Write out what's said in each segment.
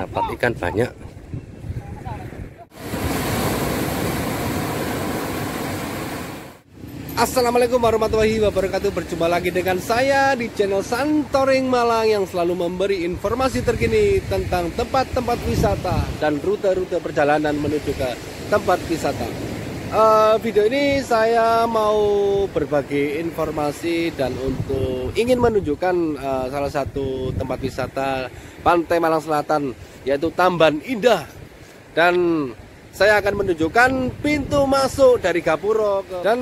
dapat ikan banyak. Assalamualaikum warahmatullahi wabarakatuh. Berjumpa lagi dengan saya di channel Santoring Malang Yang selalu memberi informasi terkini Tentang tempat-tempat wisata Dan rute-rute perjalanan menuju ke tempat wisata. Uh, Video ini saya mau berbagi informasi Dan untuk ingin menunjukkan uh, salah satu tempat wisata Pantai Malang Selatan Yaitu Tamban Indah. Dan saya akan menunjukkan pintu masuk dari Gapuro dan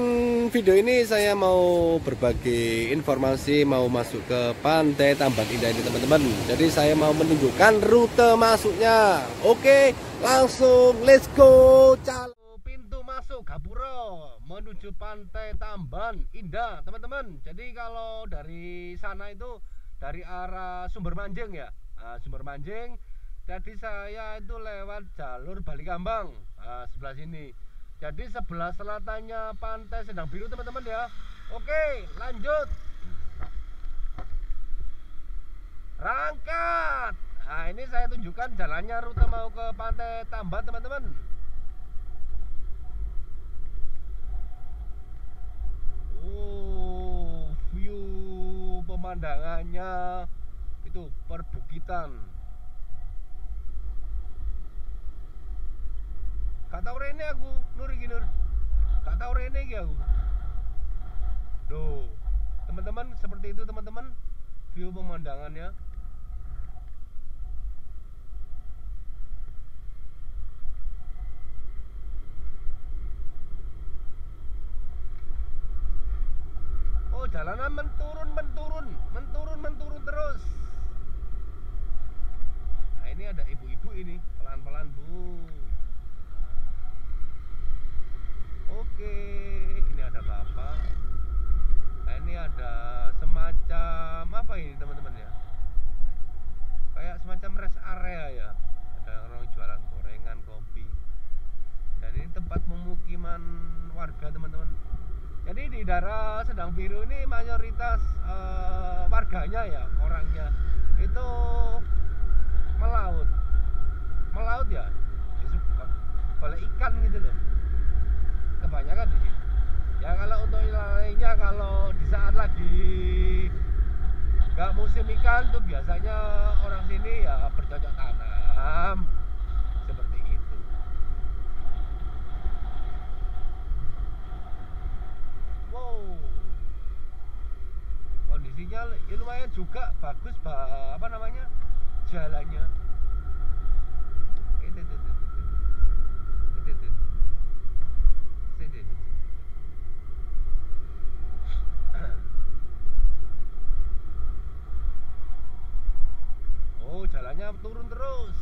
video ini saya mau berbagi informasi mau masuk ke pantai Tamban Indah ini teman-teman. Jadi saya mau menunjukkan rute masuknya. Oke langsung let's go Calo. Pintu masuk Gapuro menuju pantai Tamban Indah teman-teman. Jadi kalau dari sana itu dari arah Sumber Manjing ya. Nah, Sumber Manjing jadi saya itu lewat jalur Balikambang nah, sebelah sini. Jadi sebelah selatannya pantai Sedang Biru teman-teman ya. Oke lanjut. Rangkat. Nah ini saya tunjukkan jalannya rute mau ke pantai Tambat teman-teman. Oh, view pemandangannya itu perbukitan Gak tau rene aku, Nur iki Nur. Gak tau rene iki aku. Duh. Teman-teman seperti itu teman-teman view pemandangannya. Oh, jalanan menturun, menturun, menturun, menturun terus. Nah, ini ada ibu-ibu ini, pelan-pelan, Bu. Oke, ini ada bapak. Nah, ini ada semacam apa ini teman-teman ya? Kayak semacam rest area ya. Ada orang jualan gorengan, kopi. Dan ini tempat pemukiman warga teman-teman. Jadi di daerah Sedang Biru ini mayoritas uh, warganya ya, orangnya itu melaut, melaut ya, boleh ikan gitu loh. Kebanyakan di sini ya kalau untuk lainnya kalau di saat lagi nggak musim ikan tuh biasanya orang sini ya bercocok tanam. Seperti itu. Wow ya lumayan juga bagus apa namanya jalannya. Oh jalannya turun terus.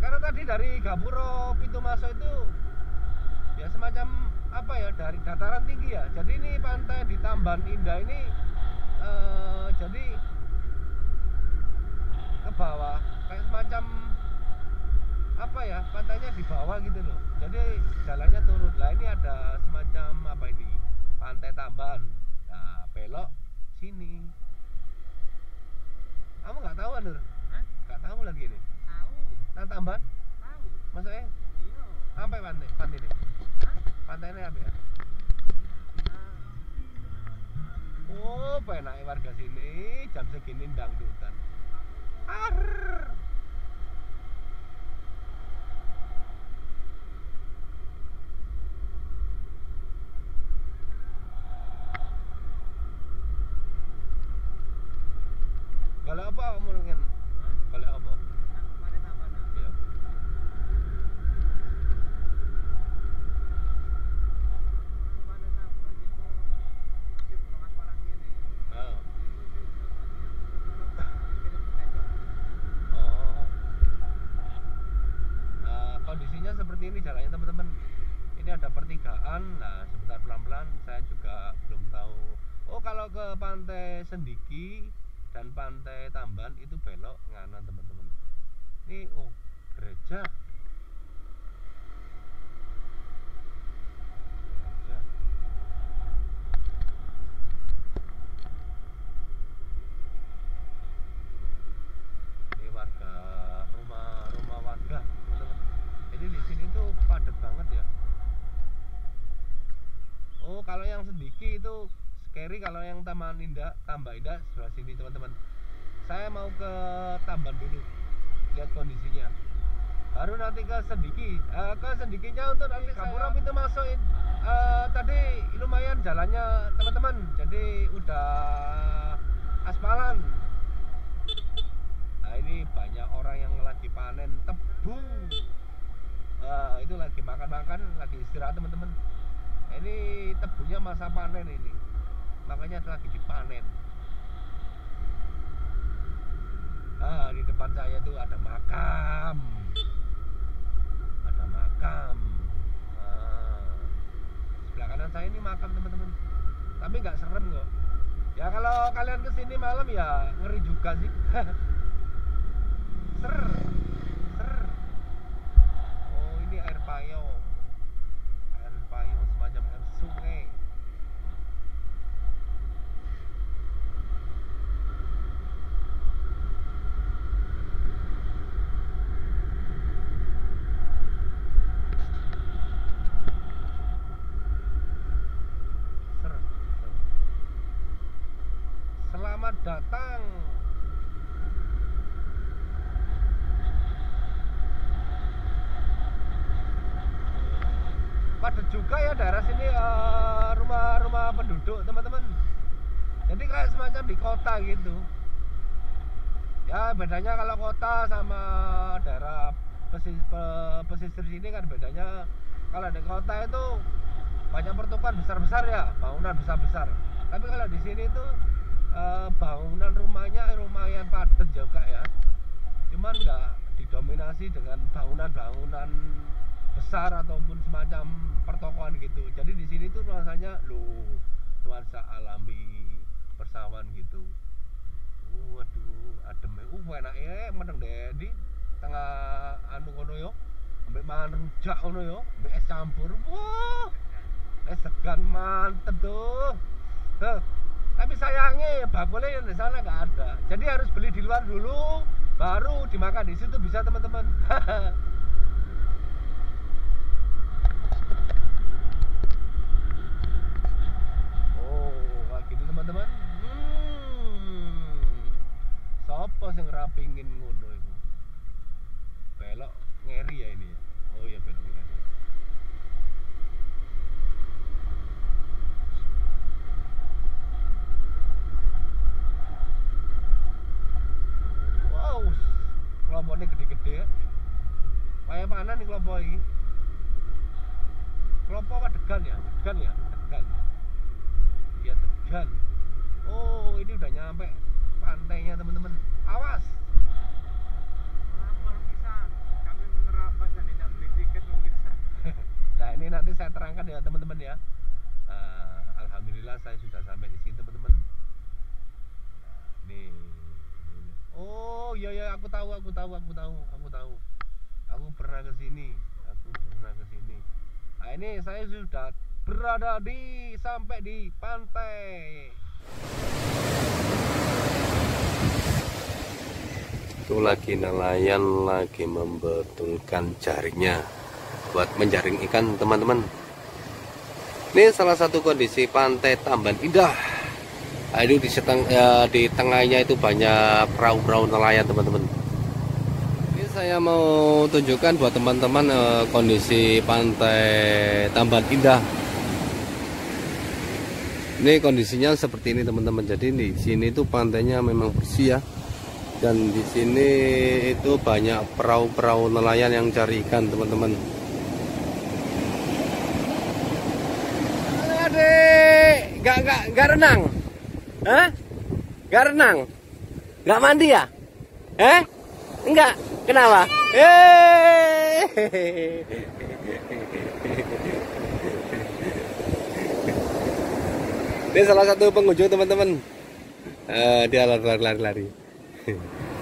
Karena tadi dari Gapuro pintu masuk itu Ya semacam apa ya dari dataran tinggi ya. Jadi ini pantai di Tamban Indah ini uh, Jadi ke bawah Kayak semacam apa ya pantainya di bawah gitu loh. Jadi jalannya turun. Lah ini ada semacam apa ini? Pantai tamban nah belok sini. Kamu nggak tahu Anur? Nggak tahu lagi ini? Tahu. Nah tamban tahu. Maksudnya? Iya. Sampai pantai pantai ini? Pantai ini apa ya oh penaknya warga sini jam segini dangdutan Arr. Kalau apa kamu dengan? Kalau apa? pada tambah nah Iya. pada tambah itu di bulangan parang ini Oh. kirim ke becok Oh. Nah, kondisinya seperti ini jalannya teman-teman. Ini ada pertigaan. Nah, sebentar pelan-pelan saya juga belum tahu. Oh, kalau ke pantai Sendiki dan pantai Tamban itu belok nganan teman-teman. Ini oh. Gereja. Ini warga rumah yang sedikit itu scary kalau yang Taman Indah tambah indah sebelah sini teman-teman. Saya mau ke Tamban dulu lihat kondisinya. Baru nanti ke Sendiki. Eh, ke Sendikinya untuk nanti Gapura pintu masuk eh, tadi lumayan jalannya teman-teman. Jadi udah aspalan nah ini banyak orang yang lagi panen tebu. Nah, itu lagi makan-makan lagi istirahat teman-teman ini tebunya masa panen ini. Makanya lagi dipanen. Ah di depan saya tuh ada makam. Ada makam. Ah, sebelah kanan saya ini makam teman-teman. Tapi nggak serem kok. Ya kalau kalian ke sini malam ya ngeri juga sih. Ser ser. Oh ini air payau air payau semacam air sungai Ser, ser. Selamat datang. Padat juga ya daerah sini eh, rumah-rumah penduduk teman-teman. Jadi kayak semacam di kota gitu. Ya bedanya kalau kota sama daerah pesisir, pesisir sini kan bedanya kalau di kota itu banyak pertukaran besar-besar ya bangunan besar-besar tapi kalau di sini tuh eh, bangunan rumahnya lumayan padat juga ya cuman nggak didominasi dengan bangunan-bangunan besar ataupun semacam nuansanya lo nuansa alami persawahan gitu. Uh, waduh adem ya. Uh enak ya meneng deh. Di tengah anu kono yo ambek mangan rujak kono yo ambek es campur. Wah es segan mantep tuh. Tuh. tapi sayangnya bakulnya di sana nggak ada. Jadi harus beli di luar dulu baru dimakan di situ bisa teman-teman oh kayak gitu teman-teman hmm. Sopo sing rapingin ngono iku belok ngeri ya ini ya oh iya belok ngeri Wow, kelompoknya gede-gede ya. Kayak mana nih kelompok ini? Degan ya? Degan ya? Degan. Iya degan. Oh, ini udah nyampe pantainya teman-teman. Awas. Nah, ini nanti saya terangkan ya teman-teman ya. Nah, Alhamdulillah saya sudah sampai di sini teman-teman. Nah, ini. Oh, iya ya, aku tahu, aku tahu, aku tahu, aku tahu. Aku pernah ke sini. Aku pernah ke sini. Nah, ini saya sudah berada di sampai di pantai. Itu lagi nelayan lagi membetulkan jaringnya buat menjaring ikan teman-teman. Ini salah satu kondisi pantai Tamban Indah. Itu di seteng, ya, di tengahnya itu banyak perahu-perahu nelayan teman-teman. Saya mau tunjukkan buat teman-teman eh, kondisi pantai Tamban Indah. Ini kondisinya seperti ini teman-teman. Jadi di sini itu pantainya memang bersih ya. Dan di sini itu banyak perahu-perahu nelayan yang cari ikan teman-teman. Nggak nggak nggak renang, Hah? Nggak renang, nggak mandi ya? Eh? Enggak, kenapa? Ini salah satu pengunjung teman-teman. Eh, dia lari-lari.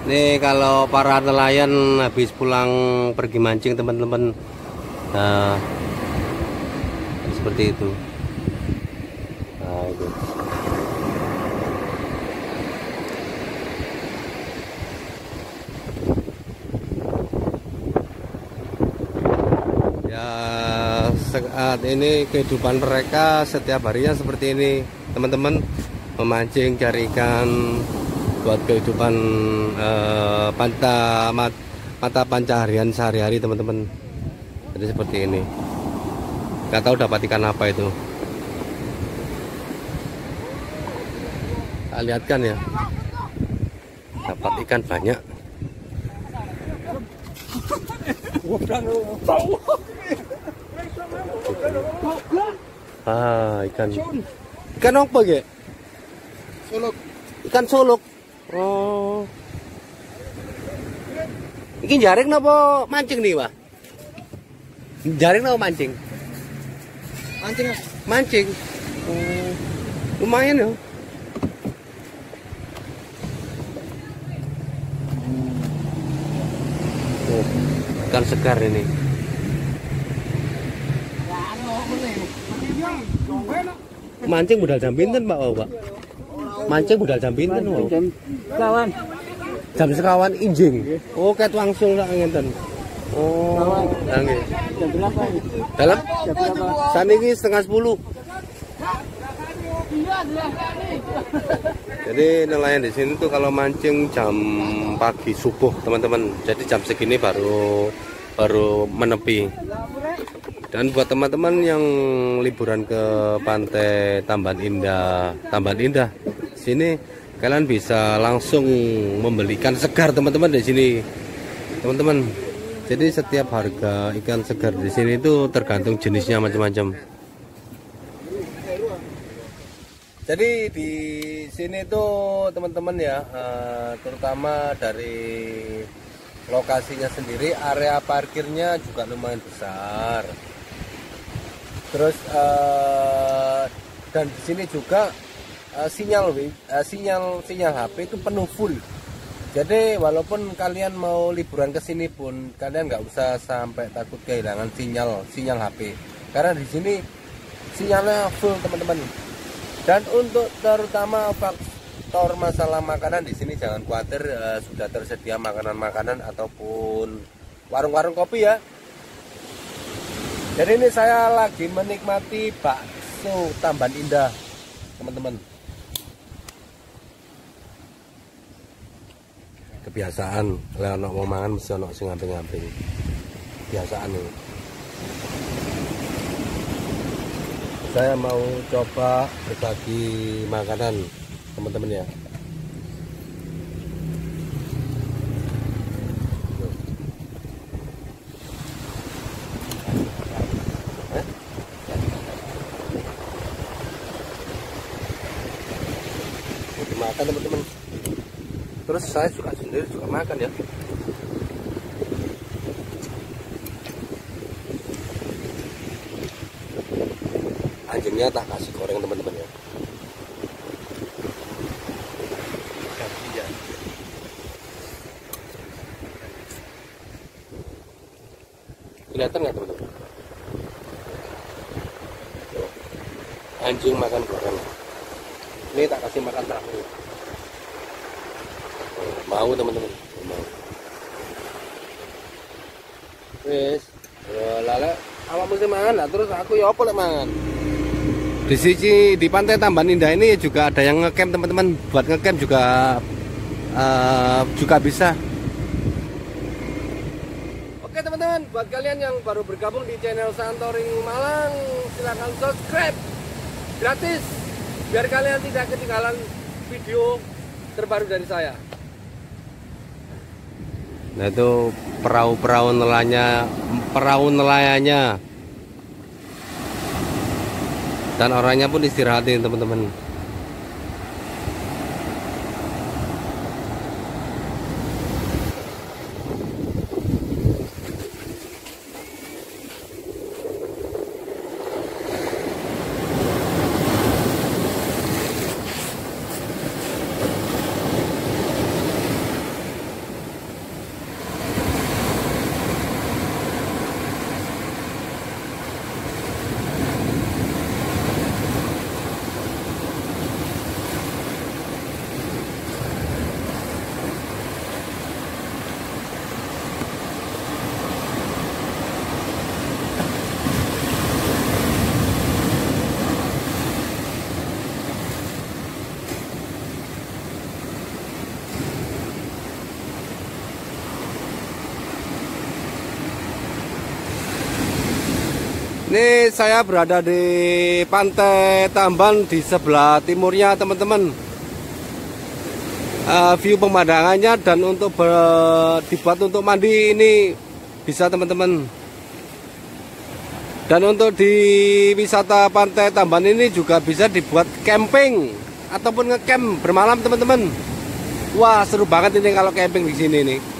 Nih kalau para nelayan habis pulang pergi mancing teman-teman, nah, seperti itu. Nah, itu. Ya saat ini kehidupan mereka setiap harinya seperti ini. Teman-teman memancing cari ikan buat kehidupan eh, panta mat, mata pancaharian sehari-hari teman-teman. Jadi seperti ini. Nggak tahu dapat ikan apa itu. Kita lihatkan ya. Dapat ikan banyak ah ikan. Ikan apa ya Suluk. ikan solok oh. Ini jaring apa mancing nih pak jaring apa mancing? Mancing Mas. mancing. Oh, lumayan ya. Oh, ikan segar ini mancing budal jam pinten pak? Oh, pak. Mancing budal jam pinten oh. Kawan. jam sekawan. Injing oh ket wangsul sak ngenten? Oh nggih Jam berapa ini? dalam? Jam berapa? ini setengah sepuluh. Jadi nelayan di sini tuh kalau mancing jam pagi subuh teman-teman. Jadi jam segini baru baru menepi dan buat teman-teman yang liburan ke pantai Tamban Indah Tamban Indah sini kalian bisa langsung membeli ikan segar teman-teman di sini. Teman-teman jadi setiap harga ikan segar di sini itu tergantung jenisnya macam-macam. Jadi di sini tuh teman-teman ya eh, terutama dari lokasinya sendiri area parkirnya juga lumayan besar terus eh, dan di sini juga eh, sinyal eh, sinyal sinyal HP itu penuh full. Jadi walaupun kalian mau liburan ke sini pun kalian nggak usah sampai takut kehilangan sinyal sinyal HP karena di sini sinyalnya full teman-teman. Dan untuk terutama faktor masalah makanan di sini jangan khawatir eh, sudah tersedia makanan-makanan ataupun warung-warung kopi ya jadi ini saya lagi menikmati bakso Tamban Indah, teman-teman. Kebiasaan, kalau anak mau mangan mesti anak sing ngamping-ngamping. Kebiasaan ini. Saya mau coba berbagi makanan, teman-teman ya. Dimakan teman-teman. Terus saya suka sendiri juga makan ya. Anjingnya tak kasih goreng teman-teman ya. Kelihatan nggak teman-teman? Anjing makan goreng. Ini tak kasih makan terakhir. Mau teman-teman. Mau. Wes, ya lale awak mesti mangan lah terus aku ya apa lek mangan. Di sisi di pantai Tamban Indah ini juga ada yang ngecamp teman-teman. Buat ngecamp juga eh, juga bisa. Oke teman-teman, buat kalian yang baru bergabung di channel Santoring Malang, silahkan subscribe gratis biar kalian tidak ketinggalan video terbaru dari saya. Nah itu perahu-perahu nelanya, perahu nelayannya. Dan orangnya pun istirahatin teman-teman. Ini saya berada di pantai Tamban di sebelah timurnya teman-teman. Uh, view pemandangannya dan untuk dibuat untuk mandi ini bisa teman-teman. Dan untuk di wisata pantai Tamban ini juga bisa dibuat camping ataupun ngecamp bermalam teman-teman. Wah seru banget ini kalau camping di sini nih.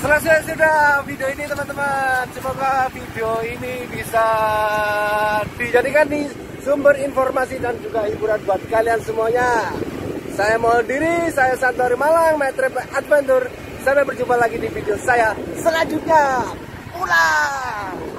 Selesai sudah video ini teman-teman. Semoga video ini bisa dijadikan di sumber informasi dan juga hiburan buat kalian semuanya. Saya mau diri, saya Santori Malang, My Adventure. Sampai berjumpa lagi di video saya selanjutnya. Pulang!